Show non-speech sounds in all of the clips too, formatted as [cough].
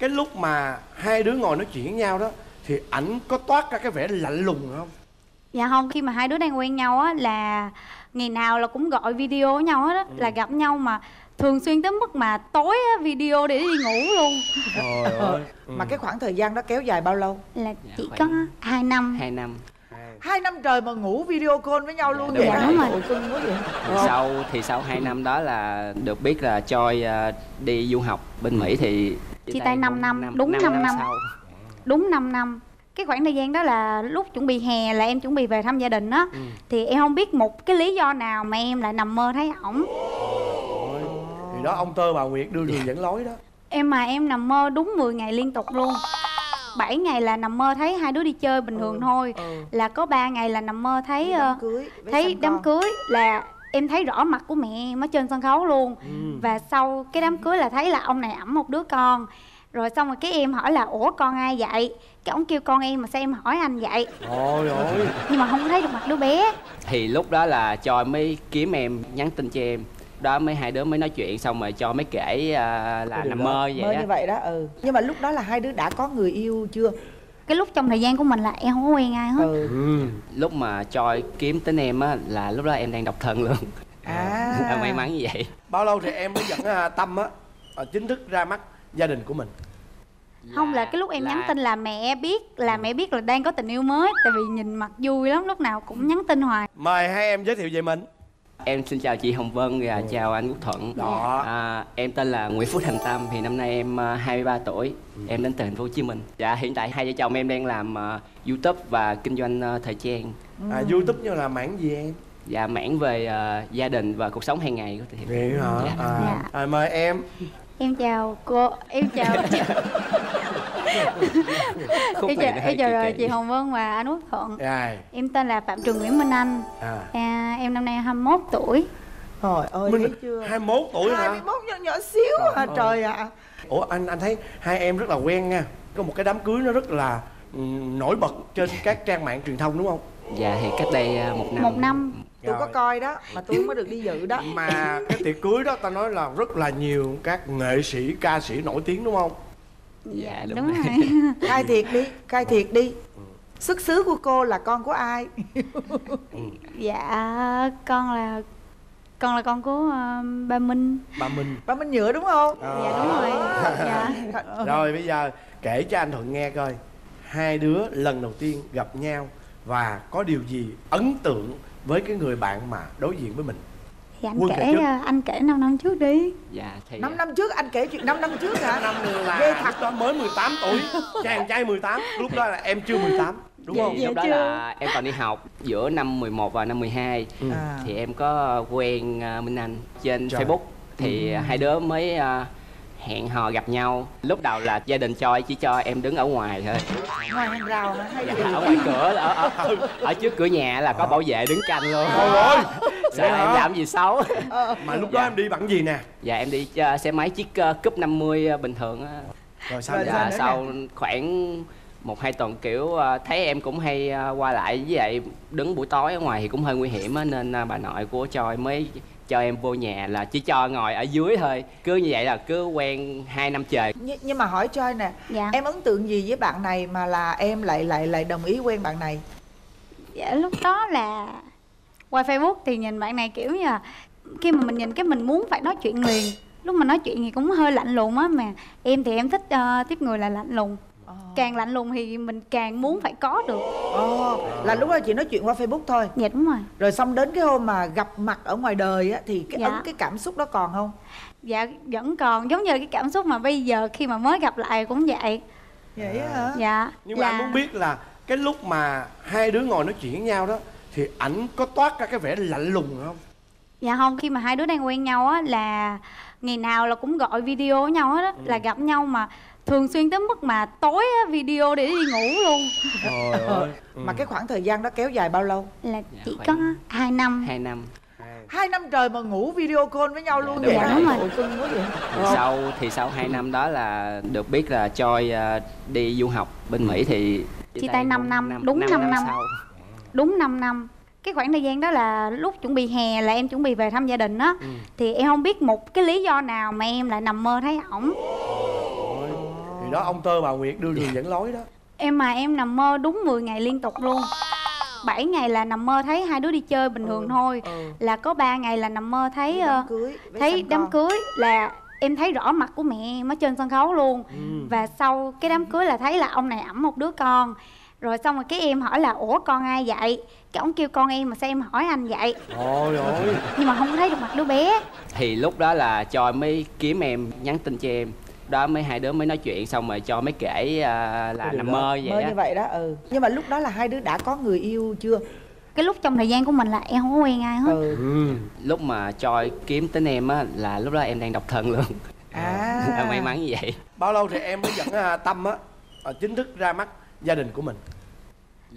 cái lúc mà hai đứa ngồi nói chuyện với nhau đó thì ảnh có toát ra cái vẻ lạnh lùng không? Dạ không khi mà hai đứa đang quen nhau á là ngày nào là cũng gọi video với nhau hết á là gặp nhau mà thường xuyên tới mức mà tối á, video để đi ngủ luôn. Trời ơi. Mà cái khoảng thời gian đó kéo dài bao lâu? Là Dạ, chỉ có hai năm. hai năm. Hai năm trời mà ngủ video call với nhau Dạ, luôn đúng vậy rồi. Đúng rồi. Ôi, cưng quá vậy. Thì sau thì sau hai năm đó là được biết là Choi à, đi du học bên Mỹ thì Chia tay năm bốn năm, đúng năm năm. sau. đúng 5 năm cái khoảng thời gian đó là lúc chuẩn bị hè là em chuẩn bị về thăm gia đình á Ừ. thì em không biết một cái lý do nào mà em lại nằm mơ thấy ổng thì đó ông tơ bà nguyệt đưa đường dẫn lối đó em mà em nằm mơ đúng 10 ngày liên tục luôn 7 ngày là nằm mơ thấy hai đứa đi chơi bình thường thôi ừ. là có 3 ngày là nằm mơ thấy ờ, đám cưới với thấy đám con. cưới là em thấy rõ mặt của mẹ em ở trên sân khấu luôn. Ừ. và sau cái đám cưới là thấy là ông này ẵm một đứa con. Rồi xong rồi cái em hỏi là ủa con ai vậy? Cái ông kêu con em mà sao em hỏi anh vậy? Ôi ôi nhưng mà không có thấy được mặt đứa bé. Thì lúc đó là Choi mới kiếm em nhắn tin cho em. Đó mấy hai đứa mới nói chuyện xong rồi cho mới kể à, là nằm mơ vậy mơ đó như vậy đó ừ. Nhưng mà lúc đó là hai đứa đã có người yêu chưa cái lúc trong thời gian của mình là em không có quen ai hết. Ừ. Ừ. lúc mà Choi kiếm tính em á là lúc đó em đang độc thân luôn. À. [laughs] Là may mắn như vậy. Bao lâu thì em mới dẫn à, tâm á à, chính thức ra mắt gia đình của mình? Không là cái lúc em nhắn tin là mẹ biết là mẹ biết là đang có tình yêu mới tại vì nhìn mặt vui lắm lúc nào cũng nhắn tin hoài. Mời hai em giới thiệu về mình Em xin chào chị Hồng Vân và chào anh Quốc Thuận. Đó. À, em tên là Nguyễn Phúc Thành Tâm thì năm nay em à, 23 tuổi. Em đến từ thành phố Hồ Chí Minh. Dạ hiện tại hai vợ chồng em đang làm à, YouTube và kinh doanh à, thời trang. à, youtube như là mảng gì em Dạ mảng về à, gia đình và cuộc sống hàng ngày của thì vậy hả Dạ. à, Dạ. à, mời em em chào cô em chào [laughs] Em chào kỳ rồi kỳ. chị Hồng Vân và anh Quốc Thuận. Rồi em tên là Phạm Trường Nguyễn Minh Anh. À. à, em năm nay 21 tuổi. Trời ơi mình thấy chưa? 21 tuổi hả? 21 nhỏ nhỏ xíu à Trời trời ạ. Ủa anh anh thấy hai em rất là quen nha. Có một cái đám cưới nó rất là ừ, nổi bật trên các trang mạng truyền thông đúng không? Dạ thì cách đây à, một năm. một năm. Tôi có coi đó mà tôi không có được đi dự đó. Mà cái tiệc cưới đó ta nói là rất là nhiều các nghệ sĩ ca sĩ nổi tiếng đúng không Dạ đúng, đúng rồi. khai [laughs] thiệt đi khai thiệt đi. Xuất xứ của cô là con của ai? [laughs] Dạ con là con là con của ờ, ba Minh. Bà Minh. Ba minh nhựa đúng không? Dạ đúng rồi. Dạ. [laughs] Rồi bây giờ kể cho anh Thuận nghe coi. Hai đứa lần đầu tiên gặp nhau và có điều gì ấn tượng với cái người bạn mà đối diện với mình thì anh Quân kể ờ, anh kể 5 năm trước đi Dạ thì năm năm trước anh kể chuyện 5 năm trước hả năm là Ghê thật. lúc đó mới 18 tuổi [laughs] chàng trai 18 lúc đó là em chưa 18 đúng Dạ, không lúc đó chưa? là em còn đi học giữa năm 11 và năm 12 Ừ. à. thì em có quen à, Minh Anh trên Trời. Facebook thì hai đứa mới à, hẹn hò gặp nhau. Lúc đầu là gia đình cho chỉ cho em đứng ở ngoài thôi. Ngoài hàng rào hả hay dạ, gì? ở ngoài cửa ở, ở, ở, ở trước cửa nhà là có bảo vệ đứng canh luôn. Trời ơi! Sợ em làm gì xấu. Mà lúc đó Dạ. em đi bằng gì nè? Dạ em đi à, xe máy chiếc uh, cúp 50 à, bình thường á. Rồi sao dạ sau khoảng một hai tuần kiểu thấy em cũng hay qua lại. Với vậy đứng buổi tối ở ngoài thì cũng hơi nguy hiểm á nên bà nội của Choi mới cho em vô nhà là chỉ cho ngồi ở dưới thôi. Cứ như vậy là cứ quen hai năm trời. Nh- nhưng mà hỏi cho nè dạ. em ấn tượng gì với bạn này mà là em lại lại lại đồng ý quen bạn này? Dạ lúc đó là qua Facebook thì nhìn bạn này kiểu như là khi mà mình nhìn cái mình muốn phải nói chuyện liền. Lúc mà nói chuyện thì cũng hơi lạnh lùng á mà em thì em thích ờ, tiếp người là lạnh lùng càng lạnh lùng thì mình càng muốn phải có được. Ồ, là lúc đó chị nói chuyện qua Facebook thôi. Dạ đúng rồi. Rồi xong đến cái hôm mà gặp mặt ở ngoài đời á Thì cái Dạ. ấn cái cảm xúc đó còn không? dạ vẫn còn. Giống như là cái cảm xúc mà bây giờ khi mà mới gặp lại cũng vậy. Vậy hả? dạ. Nhưng mà là anh muốn biết là cái lúc mà hai đứa ngồi nói chuyện với nhau đó thì ảnh có toát ra cái vẻ lạnh lùng không? Dạ không khi mà hai đứa đang quen nhau á là ngày nào là cũng gọi video với nhau hết á là gặp nhau mà thường xuyên tới mức mà tối á, video để đi ngủ luôn trời ơi Mà cái khoảng thời gian đó kéo dài bao lâu? là Dạ, chỉ khoảng- có hai năm hai năm Hai năm trời mà ngủ video call với nhau Dạ, luôn đúng vậy rồi. hả? Đúng rồi. Ôi, cưng quá vậy thì sau thì sau hai năm đó là được biết là Choi à, đi du học bên Mỹ thì Chia tay năm bốn năm, đúng năm năm. sau. đúng 5 năm cái khoảng thời gian đó là lúc chuẩn bị hè là em chuẩn bị về thăm gia đình á Ừ. thì em không biết một cái lý do nào mà em lại nằm mơ thấy ổng đó ông tơ bà nguyệt đưa đường dẫn lối đó. Em mà em nằm mơ đúng 10 ngày liên tục luôn. 7 ngày là nằm mơ thấy hai đứa đi chơi bình thường thôi. ừ. là có 3 ngày là nằm mơ thấy ờ, đám cưới với thấy đám con. cưới là em thấy rõ mặt của mẹ em ở trên sân khấu luôn. Ừ. và sau cái đám cưới là thấy là ông này ẵm một đứa con. Rồi xong rồi cái em hỏi là ủa con ai vậy? Cái ông kêu con em mà sao em hỏi anh vậy? Ôi ôi nhưng mà không có thấy được mặt đứa bé. Thì lúc đó là choi mới kiếm em nhắn tin cho em đó mấy hai đứa mới nói chuyện xong rồi cho mới kể à, là nằm đó. mơ vậy mơ á như vậy đó ừ. Nhưng mà lúc đó là hai đứa đã có người yêu chưa? Cái lúc trong thời gian của mình là em không có quen ai hết. Ừ. Ừ. lúc mà choi kiếm tính em á là lúc đó em đang độc thân luôn. À. [laughs] Là may mắn như vậy. Bao lâu thì em mới dẫn à, tâm á à, chính thức ra mắt gia đình của mình?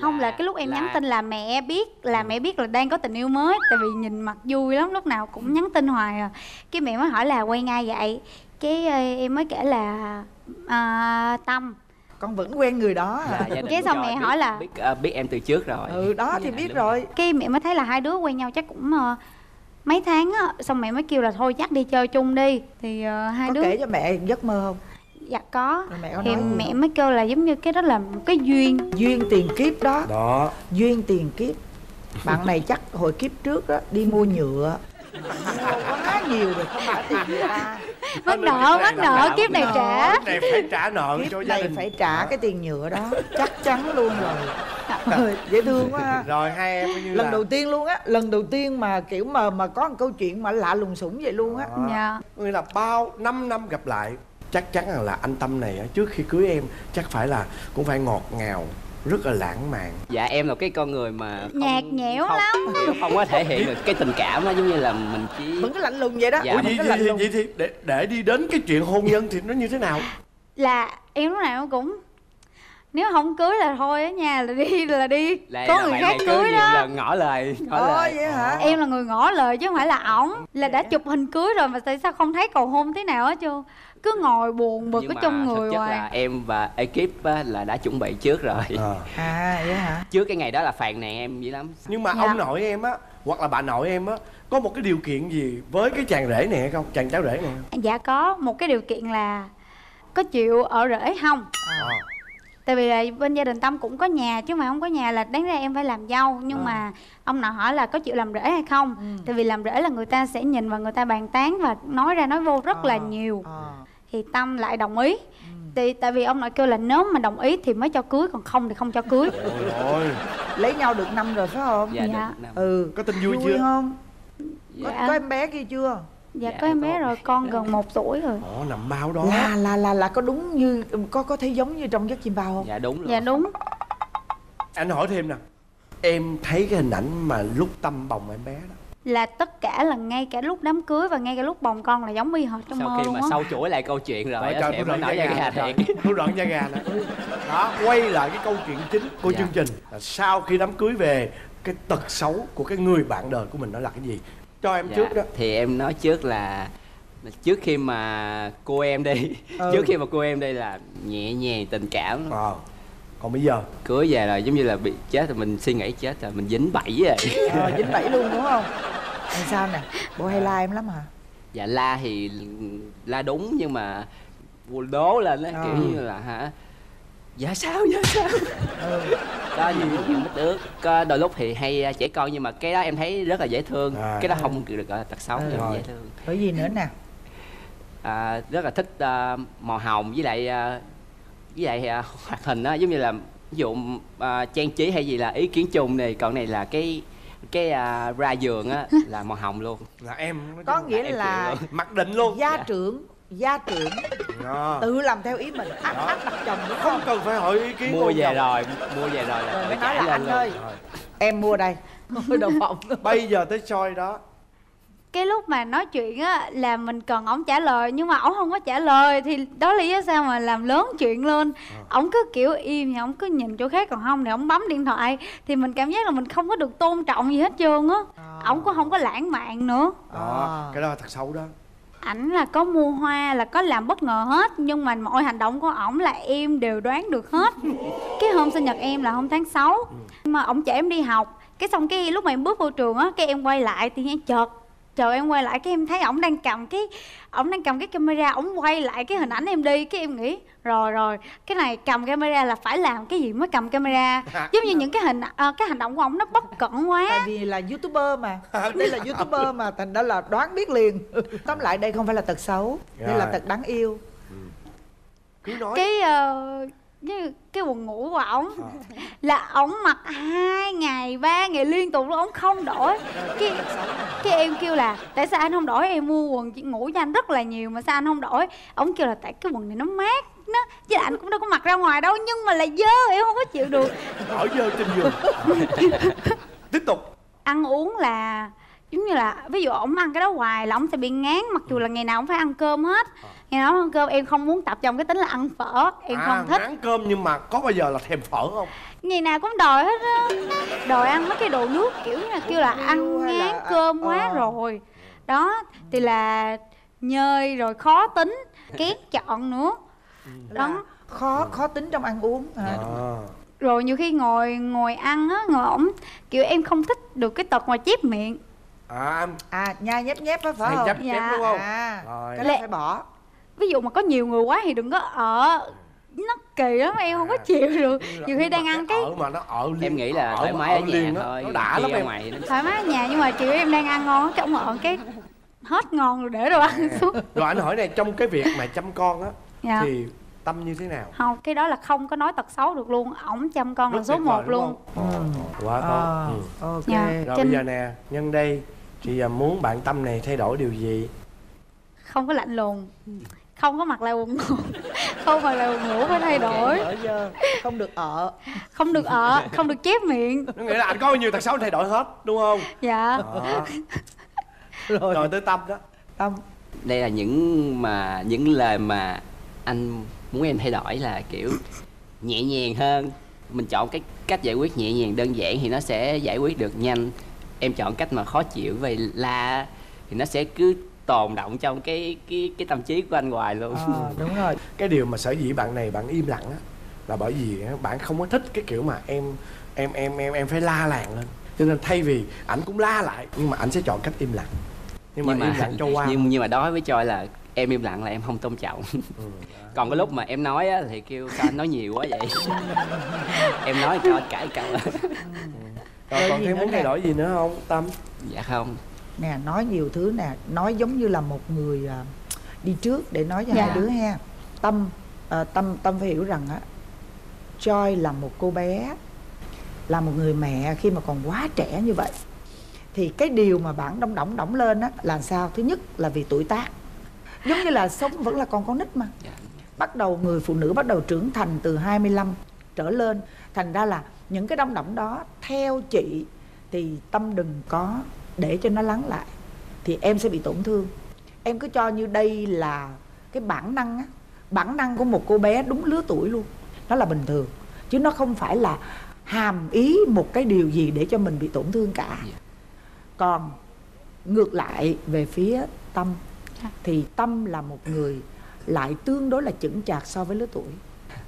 Không là cái lúc em nhắn tin là mẹ biết là mẹ biết là đang có tình yêu mới tại vì nhìn mặt vui lắm lúc nào cũng nhắn tin hoài à. Cái mẹ mới hỏi là quen ai vậy cái em mới kể là à, tâm. Con vẫn quen người đó Là à đình Cái xong mẹ biết- hỏi là- biết à, biết em từ trước rồi. Ừ đó thì Dạ, biết đúng rồi. cái mẹ mới thấy là hai đứa quen nhau chắc cũng ờ, mấy tháng á. Xong mẹ mới kêu là thôi chắc đi chơi chung đi. Thì ờ, hai có đứa kể cho mẹ giấc mơ không? Dạ có. Rồi mẹ có thì mẹ không? mới kêu là giống như cái đó là một cái duyên. Duyên tiền kiếp đó. Đó. Duyên tiền kiếp. Bạn này chắc hồi kiếp trước đó đi mua nhựa. Mua quá nhiều rồi. không trả tiền ta mắc nợ mắc nợ kiếp này trả. Kiếp này phải trả nợ cho kiếp gia này đình. phải trả cái tiền nhựa đó chắc chắn luôn rồi. Dễ thương quá rồi hai em như lần là đầu tiên luôn á lần đầu tiên mà kiểu mà mà có một câu chuyện mà lạ lùng sủng vậy luôn á. Dạ. Nghĩa là bao 5 năm gặp lại chắc chắn là anh tâm này á, trước khi cưới em chắc phải là cũng phải ngọt ngào rất là lãng mạn. Dạ em là cái con người mà không, Nhạt nhẽo không, lắm. kiểu không có thể hiện được cái tình cảm á giống như là mình chỉ vẫn cứ lạnh lùng vậy đó. Dạ, ủa vậy, vậy, vậy, vậy thì để, để đi đến cái chuyện hôn nhân thì nó như thế nào? Là em lúc nào cũng nếu không cưới là thôi á nha là đi là đi. Là, có người khác cưới đó. lần ngỏ lời ngỏ ồ lời. vậy hả? Em là người ngỏ lời chứ không phải là ổng. Là đã Dạ. chụp hình cưới rồi mà tại sao không thấy cầu hôn thế nào hết chưa cứ ngồi buồn bực nhưng ở trong người chất là hoài em và ekip á, là đã chuẩn bị trước rồi. Ờ. à vậy hả? Trước cái ngày đó là phàn nàn em dữ lắm. Nhưng mà Dạ. ông nội em á hoặc là bà nội em á có một cái điều kiện gì với cái chàng rể này hay không? Chàng cháu rể này. Dạ có một cái điều kiện là có chịu ở rễ không? Ờ. tại vì là bên gia đình tâm cũng có nhà chứ mà không có nhà là đáng ra em phải làm dâu nhưng À. mà ông nội hỏi là có chịu làm rễ hay không Ừ. tại vì làm rễ là người ta sẽ nhìn và người ta bàn tán và nói ra nói vô rất là Ờ, nhiều ờ. thì tâm lại đồng ý thì tại vì ông nội kêu là nếu mà đồng ý thì mới cho cưới còn không thì không cho cưới [laughs] ôi lấy nhau được năm rồi phải không dạ, Dạ. được năm. ừ có tin vui chưa không có, Dạ. có em bé kia chưa dạ, Dạ, có em bé rồi con gần một tuổi rồi. Ồ nằm bao đó? Là là là là có đúng như có có thấy giống như trong giấc chim bao không? Dạ đúng rồi. Dạ đúng. Anh hỏi thêm nè. Em thấy cái hình ảnh mà lúc tâm bồng em bé đó. Là tất cả là ngay cả lúc đám cưới và ngay cả lúc bồng con là giống y hệt trong sau mơ khi luôn mà á. sâu chuỗi lại câu chuyện rồi trời, thì em nói da gà thiệt. Tôi đoạn da gà nè. Đó quay lại cái câu chuyện chính của Dạ. chương trình là sau khi đám cưới về cái tật xấu của cái người bạn đời của mình đó là cái gì cho em Dạ, trước đó. thì em nói trước là trước khi mà cô em đi [laughs] Ừ. trước khi mà cô em đi là nhẹ nhàng tình cảm. Ờ còn bây giờ? Cưới về là giống như là bị chết rồi mình suy nghĩ chết rồi mình dính bẫy rồi ờ, dính bẫy luôn đúng không? Làm sao nè? Bộ hay la em lắm hả? Dạ la thì la đúng nhưng mà đố lên á Ờ. kiểu như là hả dạ sao dạ sao? Ừ. có em mất ước có đôi lúc thì hay à, trẻ con nhưng mà cái đó em thấy rất là dễ thương. À. cái đó không được gọi là tật xấu nhưng dễ thương. Rồi gì nữa nè. À, rất là thích à, màu hồng với lại à, với lại à, hoạt hình á. Giống như là ví dụ à, trang trí hay gì là ý kiến chung này còn này là cái cái à, ra giường á là màu hồng luôn. Là em có nghĩa là chịu mặc định luôn. gia Dạ. trưởng gia trưởng Đó. tự làm theo ý mình áp áp đặt chồng đúng không không? cần phải hỏi ý kiến mua về chồng. rồi mua về rồi là rồi mới nói là anh ơi Rồi. em mua đây. [laughs] Mua phộng bây giờ tới soi đó. Cái lúc mà nói chuyện á là mình cần ổng trả lời nhưng mà ổng không có trả lời thì đó là lý do sao mà làm lớn chuyện lên. Ổng cứ kiểu im thì ổng cứ nhìn chỗ khác còn không thì ổng bấm điện thoại. Thì mình cảm giác là mình không có được tôn trọng gì hết trơn á. Ổng cũng không có lãng mạn nữa. Đó À. cái đó là thật xấu đó ảnh là có mua hoa là có làm bất ngờ hết nhưng mà mọi hành động của ổng là em đều đoán được hết. Cái hôm sinh nhật em là hôm tháng 6 mà ổng chở em đi học. Cái xong cái lúc mà em bước vô trường á cái em quay lại thì em chợt trời em quay lại cái em thấy ổng đang cầm cái ổng đang cầm cái camera ổng quay lại cái hình ảnh em đi cái em nghĩ rồi rồi cái này cầm camera là phải làm cái gì mới cầm camera? [laughs] Giống như những cái hình ờ, cái hành động của ổng nó bất cẩn quá. Tại vì là youtuber mà. [laughs] Đây là youtuber mà thành đó là đoán biết liền. [laughs] Tóm lại đây không phải là tật xấu đây là tật đáng yêu. Cứ nói. Cái ờ, như cái buồn ngủ của ổng. Là ổng mặc hai ngày ba ngày liên tục luôn ổng không đổi. Cái cái em kêu là tại sao anh không đổi? Em mua quần ngủ cho anh rất là nhiều mà sao anh không đổi? Ổng kêu là tại cái quần này nó mát nó chứ anh cũng đâu có mặc ra ngoài đâu nhưng mà là dơ em không có chịu được. Ở dơ trên giường. [laughs] Tiếp tục. Ăn uống là giống như là ví dụ ổng ăn cái đó hoài là ổng sẽ bị ngán mặc dù là ngày nào ổng phải ăn cơm hết. Ngày nào ăn cơm em không muốn tập trong cái tính là ăn phở em à, không thích. ngán cơm nhưng mà có bao giờ là thèm phở không? Ngày nào cũng đòi hết á. Đòi ăn mấy cái đồ nước kiểu như là kêu là ăn hay là ngán cơm quá ờ. rồi. Đó thì là nhơi rồi khó tính kén [laughs] chọn nữa. Là đó. khó khó tính trong ăn uống. À. à. rồi nhiều khi ngồi ngồi ăn á ngồi ổng kiểu em không thích được cái tật mà chép miệng à à nhai nhép nhép á phải không? chấp Dạ. chép đúng không? À. Rồi. cái đó phải bỏ. Ví dụ mà có nhiều người quá thì đừng có ở. Nó kỳ lắm em không có chịu được. Nhiều khi đang ăn cái ở mà nó ở liên em nghĩ là ở thoải mái ở liên nhà thôi nó đã lắm ở em. nó thoải mái ở nhà nhưng mà chiều em đang ăn ngon cái ổng ở cái hết ngon rồi để đồ ăn xuống. Rồi anh hỏi này trong cái việc mà chăm con á dạ. thì tâm như thế nào? Không cái đó là không có nói tật xấu được luôn. Ổng chăm con là Rất số tuyệt vời, một luôn? Ờ, quá tốt. À, ừ. ok. Dạ. rồi Trên- bây giờ nè nhân đây chị à, muốn bạn tâm này thay đổi điều gì? Không có lạnh lùng. Không có mặc lại quần ngủ. [laughs] Không mặc lại quần ngủ phải thay đổi. không được ở. Không được ở không được chép miệng. Nó nghĩa là anh có bao nhiêu tật xấu thay đổi hết đúng không? Dạ. Đó. rồi [laughs] rồi tới tâm đó. Tâm. Đây là những mà những lời mà anh muốn em thay đổi là kiểu nhẹ nhàng hơn. Mình chọn cái cách giải quyết nhẹ nhàng đơn giản thì nó sẽ giải quyết được nhanh em chọn cách mà khó chịu về la thì nó sẽ cứ tồn động trong cái cái cái tâm trí của anh hoài luôn. À, đúng rồi. [laughs] Cái điều mà sở dĩ bạn này bạn im lặng á là bởi vì á, bạn không có thích cái kiểu mà em em em em em phải la làng lên. Cho nên thay vì ảnh cũng la lại nhưng mà ảnh sẽ chọn cách im lặng. Nhưng mà, im lặng cho qua. nhưng nhưng mà đối với Choi là em im lặng là em không tôn trọng. Ừ. [laughs] còn cái lúc mà em nói á, thì kêu sao anh nói nhiều quá vậy? [laughs] Em nói cho anh cãi cậu rồi còn thêm muốn thay đổi gì nữa không tâm? Dạ không. Nè nói nhiều thứ nè. Nói giống như là một người à, đi trước để nói cho Dạ. hai đứa ha. Tâm à, tâm tâm phải hiểu rằng á Joy là một cô bé là một người mẹ khi mà còn quá trẻ như vậy. Thì cái điều mà bạn đong đỏng đỏng lên á là sao? Thứ nhất là vì tuổi tác. Giống như là sống vẫn là còn con nít mà. Dạ. bắt đầu người phụ nữ bắt đầu trưởng thành từ 25 trở lên thành ra là những cái đong đỏng đó theo chị thì tâm đừng có để cho nó lắng lại thì em sẽ bị tổn thương em cứ cho như đây là cái bản năng á bản năng của một cô bé đúng lứa tuổi luôn nó là bình thường chứ nó không phải là hàm ý một cái điều gì để cho mình bị tổn thương cả Dạ. còn ngược lại về phía tâm Dạ. thì tâm là một người lại tương đối là chững chạc so với lứa tuổi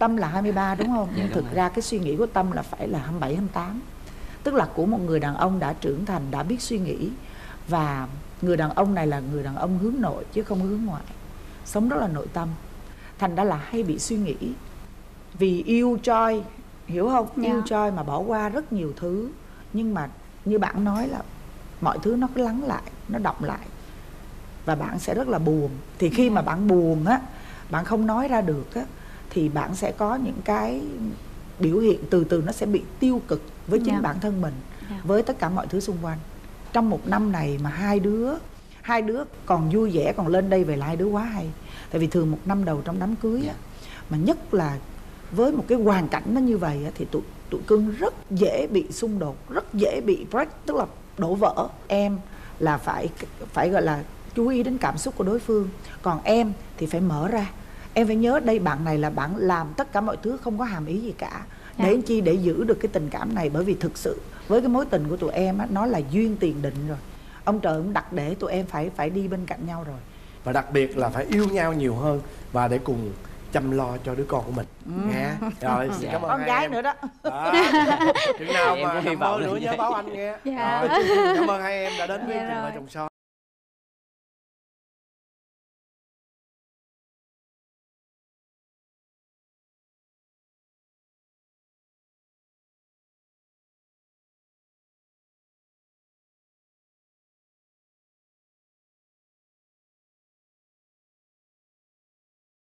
tâm là 23 đúng không? Dạ, nhưng thực rồi. ra cái suy nghĩ của tâm là phải là 27 28 tức là của một người đàn ông đã trưởng thành đã biết suy nghĩ. Và người đàn ông này là người đàn ông hướng nội chứ không hướng ngoại. Sống rất là nội tâm. Thành ra là hay bị suy nghĩ. Vì yêu choi hiểu không? Dạ. yêu choi mà bỏ qua rất nhiều thứ. Nhưng mà như bạn nói là mọi thứ nó cứ lắng lại nó động lại. Và bạn sẽ rất là buồn. Thì khi mà bạn buồn á bạn không nói ra được á thì bạn sẽ có những cái biểu hiện từ từ nó sẽ bị tiêu cực với chính Dạ. bản thân mình Dạ. với tất cả mọi thứ xung quanh. Trong một năm này mà hai đứa hai đứa còn vui vẻ còn lên đây về lại hai đứa quá hay. Tại vì thường một năm đầu trong đám cưới á, mà nhất là với một cái hoàn cảnh nó như vậy á, thì tụi tụi cưng rất dễ bị xung đột rất dễ bị break tức là đổ vỡ. Em là phải phải gọi là chú ý đến cảm xúc của đối phương. Còn em thì phải mở ra em phải nhớ đây bạn này là bạn làm tất cả mọi thứ không có hàm ý gì cả. Dạ. để chi để giữ được cái tình cảm này? Bởi vì thực sự với cái mối tình của tụi em á nó là duyên tiền định rồi. Ông trời cũng đặt để tụi em phải phải đi bên cạnh nhau rồi. Và đặc biệt là phải yêu nhau nhiều hơn và để cùng chăm lo cho đứa con của mình. Nghe. Rồi xin Dạ. cảm ơn con gái em. nữa đó. Chừng nào Em mà cũng hy vọng nữa nhớ báo anh nghe. Dạ. Rồi, cảm ơn hai em đã đến với Dạ trường vợ chồng son